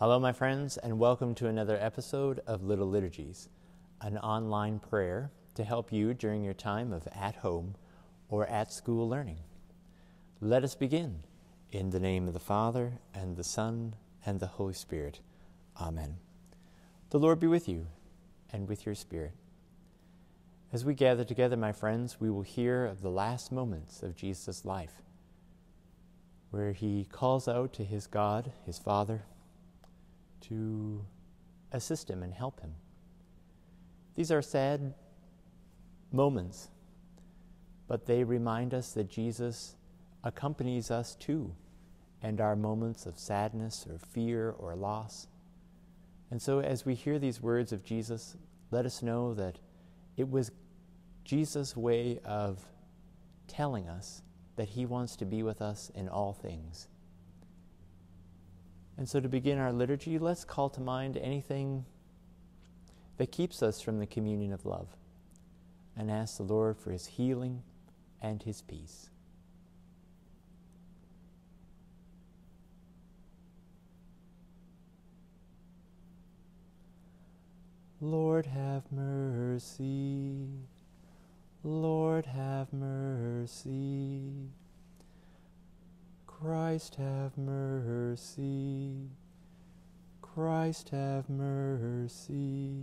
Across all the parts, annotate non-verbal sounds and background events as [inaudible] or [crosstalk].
Hello, my friends, and welcome to another episode of Little Liturgies, an online prayer to help you during your time of at home or at school learning. Let us begin. In the name of the Father, and the Son, and the Holy Spirit. Amen. The Lord be with you, and with your spirit. As we gather together, my friends, we will hear of the last moments of Jesus' life, where he calls out to his God, his Father, to assist him and help him. These are sad moments, but they remind us that Jesus accompanies us too, and our moments of sadness or fear or loss. And so, as we hear these words of Jesus, let us know that it was Jesus' way of telling us that he wants to be with us in all things. And so, to begin our liturgy, let's call to mind anything that keeps us from the communion of love and ask the Lord for his healing and his peace. Lord, have mercy. Lord, have mercy. Christ, have mercy. Christ, have mercy.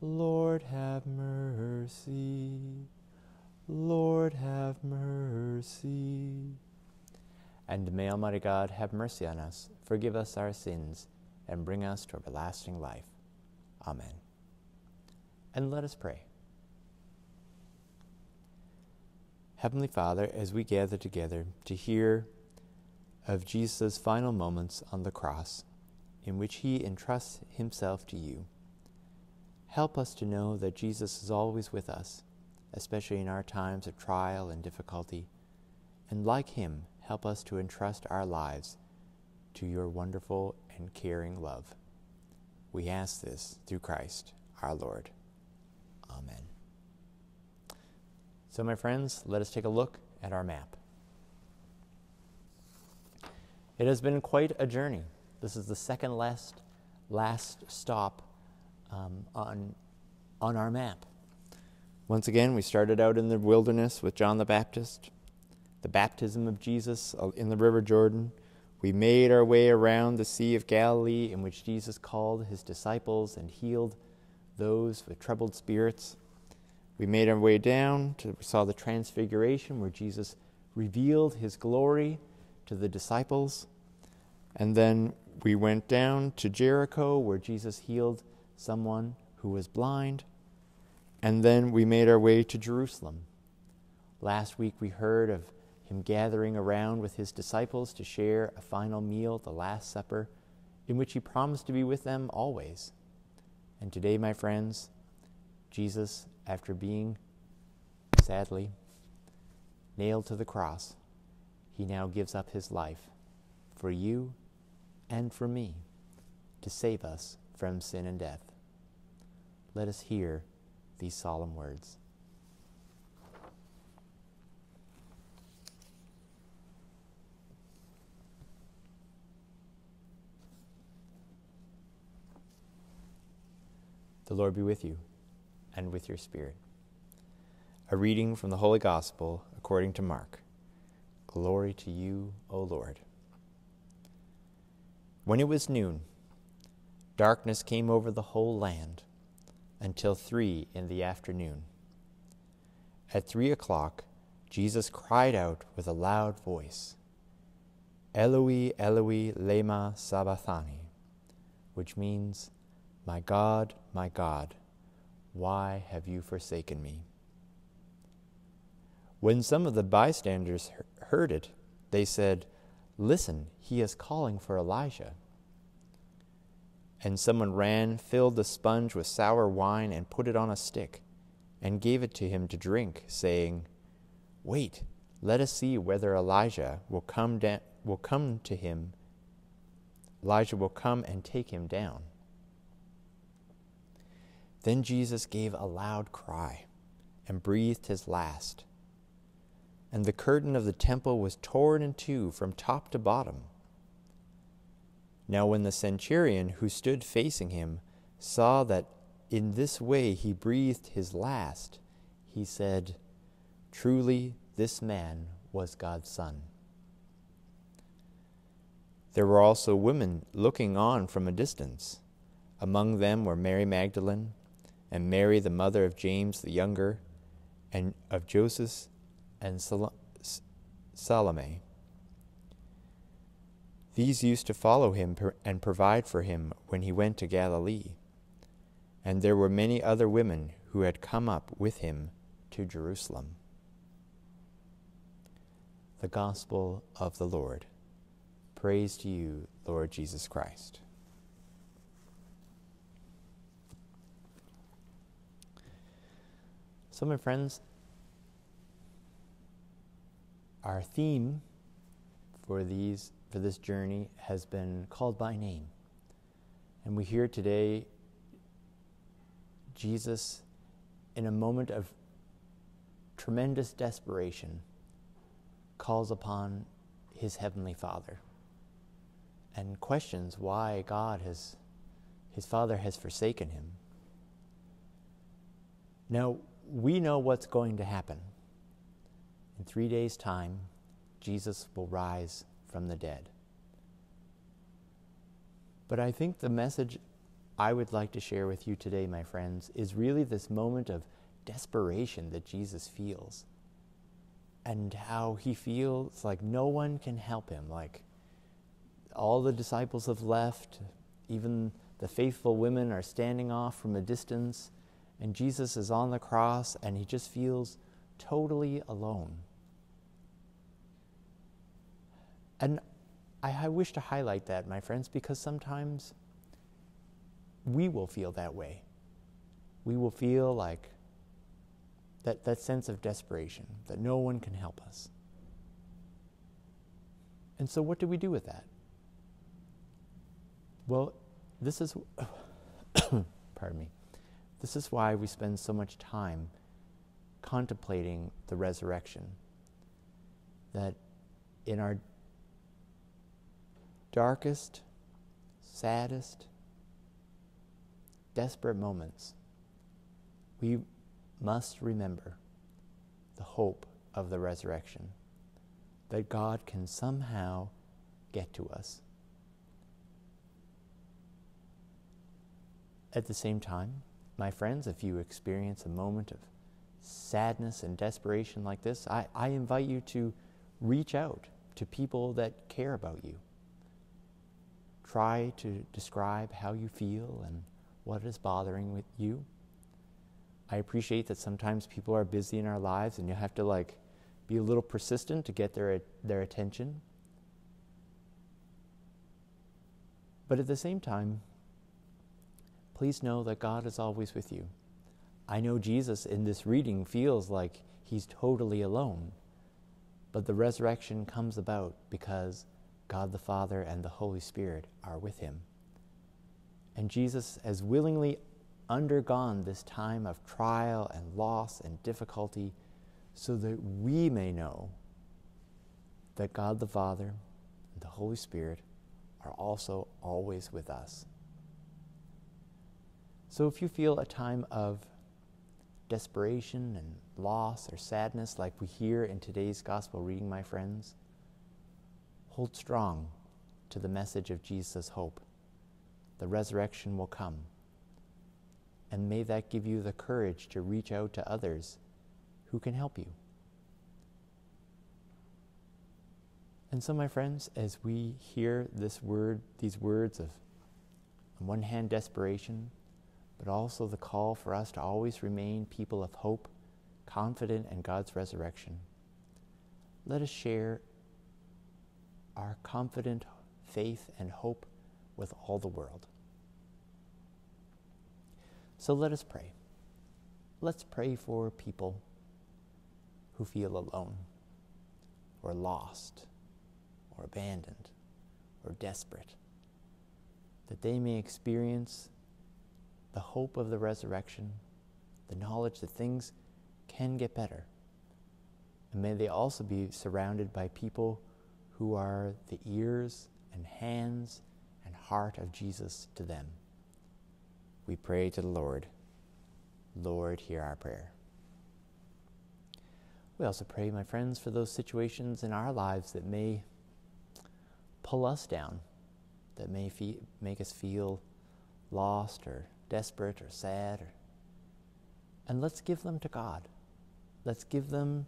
Lord, have mercy. Lord, have mercy. And may Almighty God have mercy on us, forgive us our sins, and bring us to everlasting life. Amen. And let us pray. Heavenly Father, as we gather together to hear of Jesus' final moments on the cross, in which he entrusts himself to you, help us to know that Jesus is always with us, especially in our times of trial and difficulty, and like him, help us to entrust our lives to your wonderful and caring love. We ask this through Christ our Lord. Amen. So, my friends, let us take a look at our map. It has been quite a journey. This is the second last, last stop um, on, on our map. Once again, we started out in the wilderness with John the Baptist, the baptism of Jesus in the River Jordan, we made our way around the Sea of Galilee, in which Jesus called his disciples and healed those with troubled spirits. We made our way down to we saw the transfiguration where Jesus revealed his glory to the disciples. And then we went down to Jericho where Jesus healed someone who was blind. And then we made our way to Jerusalem. Last week we heard of him gathering around with his disciples to share a final meal, the Last Supper, in which he promised to be with them always. And today, my friends, Jesus, after being, sadly, nailed to the cross, he now gives up his life for you and for me to save us from sin and death. Let us hear these solemn words. The Lord be with you and with your spirit. A reading from the Holy Gospel according to Mark. Glory to you, O Lord. When it was noon, darkness came over the whole land until three in the afternoon. At three o'clock, Jesus cried out with a loud voice, Eloi, Eloi, lema sabachthani, which means, my God, my God, why have you forsaken me? When some of the bystanders heard it, they said, Listen, he is calling for Elijah. And someone ran, filled the sponge with sour wine, and put it on a stick, and gave it to him to drink, saying, Wait, let us see whether Elijah will come, da- will come to him. Elijah will come and take him down. Then Jesus gave a loud cry and breathed his last. And the curtain of the temple was torn in two from top to bottom. Now, when the centurion who stood facing him saw that in this way he breathed his last, he said, Truly, this man was God's Son. There were also women looking on from a distance. Among them were Mary Magdalene, and Mary, the mother of James the younger, and of Joseph and Salome. These used to follow him and provide for him when he went to Galilee. And there were many other women who had come up with him to Jerusalem. The Gospel of the Lord. Praise to you, Lord Jesus Christ. So, my friends, our theme for these for this journey has been called by name. And we hear today Jesus in a moment of tremendous desperation calls upon his heavenly Father and questions why God has his father has forsaken him. Now, we know what's going to happen. In 3 days time, Jesus will rise from the dead. But I think the message I would like to share with you today, my friends, is really this moment of desperation that Jesus feels. And how he feels like no one can help him. Like all the disciples have left, even the faithful women are standing off from a distance, and Jesus is on the cross and he just feels totally alone. And I, I wish to highlight that, my friends, because sometimes we will feel that way. We will feel like that, that sense of desperation, that no one can help us. And so, what do we do with that? Well, this is, [coughs] pardon me, this is why we spend so much time contemplating the resurrection. That in our darkest, saddest, desperate moments, we must remember the hope of the resurrection, that God can somehow get to us. At the same time, my friends, if you experience a moment of sadness and desperation like this, I, I invite you to reach out to people that care about you try to describe how you feel and what is bothering with you. I appreciate that sometimes people are busy in our lives and you have to like be a little persistent to get their their attention. But at the same time, please know that God is always with you. I know Jesus in this reading feels like he's totally alone, but the resurrection comes about because God the Father and the Holy Spirit are with him. And Jesus has willingly undergone this time of trial and loss and difficulty so that we may know that God the Father and the Holy Spirit are also always with us. So if you feel a time of desperation and loss or sadness like we hear in today's gospel reading, my friends, Hold strong to the message of Jesus' hope. The resurrection will come. And may that give you the courage to reach out to others who can help you. And so, my friends, as we hear this word, these words of, on one hand, desperation, but also the call for us to always remain people of hope, confident in God's resurrection, let us share our confident faith and hope with all the world. So let us pray. Let's pray for people who feel alone, or lost, or abandoned, or desperate, that they may experience the hope of the resurrection, the knowledge that things can get better. And may they also be surrounded by people who are the ears and hands and heart of Jesus to them. We pray to the Lord. Lord, hear our prayer. We also pray, my friends, for those situations in our lives that may pull us down, that may fe- make us feel lost or desperate or sad. Or, and let's give them to God. Let's give them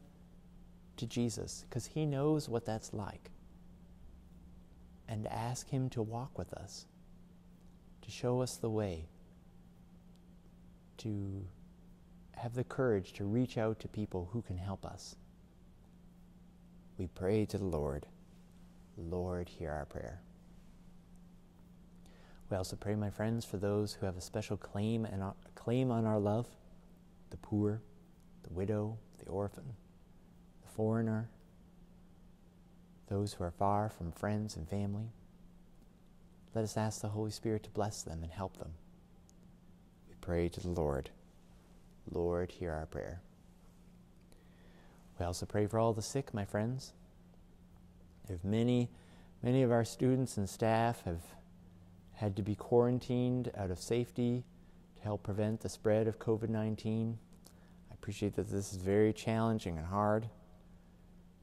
to Jesus because He knows what that's like. And ask Him to walk with us, to show us the way, to have the courage to reach out to people who can help us. We pray to the Lord. Lord, hear our prayer. We also pray, my friends, for those who have a special claim and claim on our love, the poor, the widow, the orphan, the foreigner, those who are far from friends and family. Let us ask the Holy Spirit to bless them and help them. We pray to the Lord. Lord, hear our prayer. We also pray for all the sick, my friends. If many, many of our students and staff have had to be quarantined out of safety to help prevent the spread of COVID 19. I appreciate that this is very challenging and hard.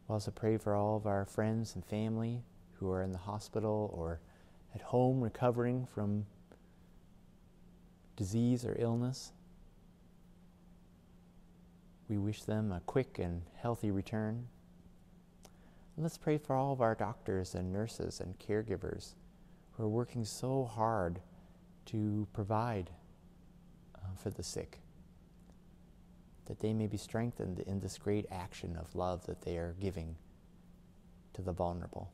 We also pray for all of our friends and family who are in the hospital or at home recovering from disease or illness. We wish them a quick and healthy return. Let's pray for all of our doctors and nurses and caregivers are working so hard to provide uh, for the sick, that they may be strengthened in this great action of love that they are giving to the vulnerable.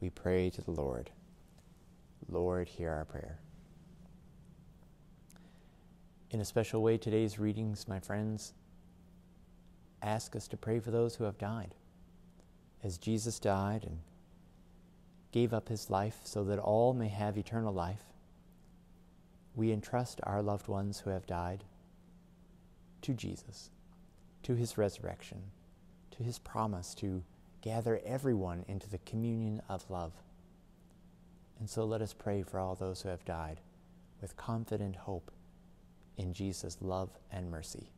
We pray to the Lord. Lord, hear our prayer. In a special way, today's readings, my friends, ask us to pray for those who have died. As Jesus died and gave up his life so that all may have eternal life, we entrust our loved ones who have died to Jesus, to his resurrection, to his promise to gather everyone into the communion of love. And so let us pray for all those who have died with confident hope in Jesus' love and mercy.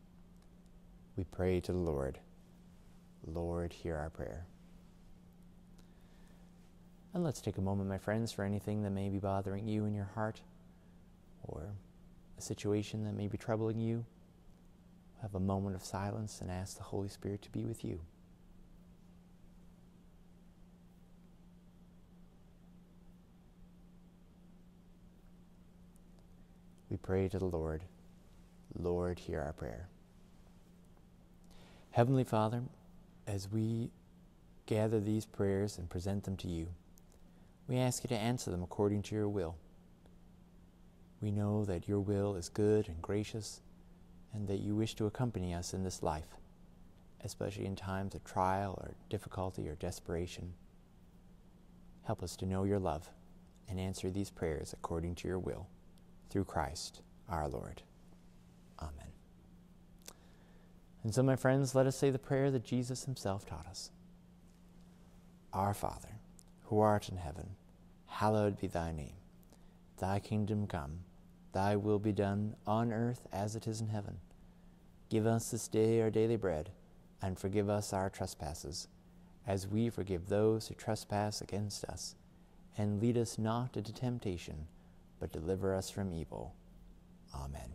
We pray to the Lord. Lord, hear our prayer. And let's take a moment, my friends, for anything that may be bothering you in your heart or a situation that may be troubling you. Have a moment of silence and ask the Holy Spirit to be with you. We pray to the Lord. Lord, hear our prayer. Heavenly Father, as we gather these prayers and present them to you, we ask you to answer them according to your will. We know that your will is good and gracious, and that you wish to accompany us in this life, especially in times of trial or difficulty or desperation. Help us to know your love and answer these prayers according to your will, through Christ our Lord. Amen. And so, my friends, let us say the prayer that Jesus himself taught us Our Father, who art in heaven, hallowed be thy name. Thy kingdom come, thy will be done on earth as it is in heaven. Give us this day our daily bread, and forgive us our trespasses, as we forgive those who trespass against us. And lead us not into temptation, but deliver us from evil. Amen.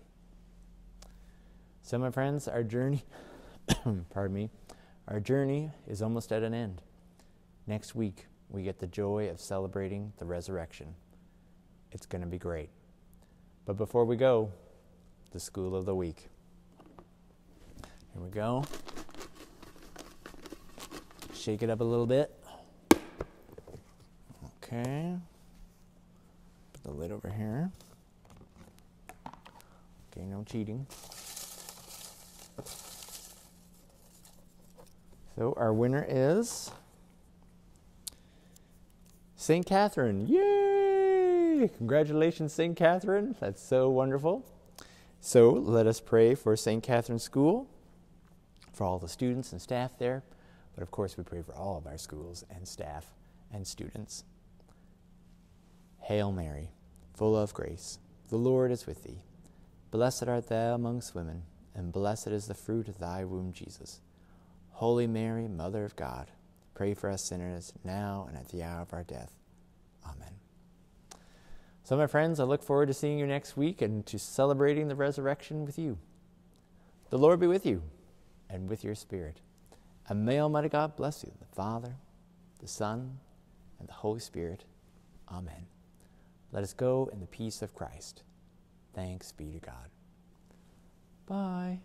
So, my friends, our journey, [coughs] pardon me, our journey is almost at an end. Next week, we get the joy of celebrating the resurrection. It's going to be great. But before we go, the school of the week. Here we go. Shake it up a little bit. Okay. Put the lid over here. Okay, no cheating. So our winner is St. Catherine. Yay! Congratulations, St. Catherine. That's so wonderful. So let us pray for St. Catherine School, for all the students and staff there, but of course we pray for all of our schools and staff and students. Hail Mary, full of grace, the Lord is with thee. Blessed art thou amongst women, and blessed is the fruit of thy womb, Jesus. Holy Mary, Mother of God, pray for us sinners now and at the hour of our death. Amen. So, my friends, I look forward to seeing you next week and to celebrating the resurrection with you. The Lord be with you and with your spirit. And may Almighty God bless you, the Father, the Son, and the Holy Spirit. Amen. Let us go in the peace of Christ. Thanks be to God. Bye.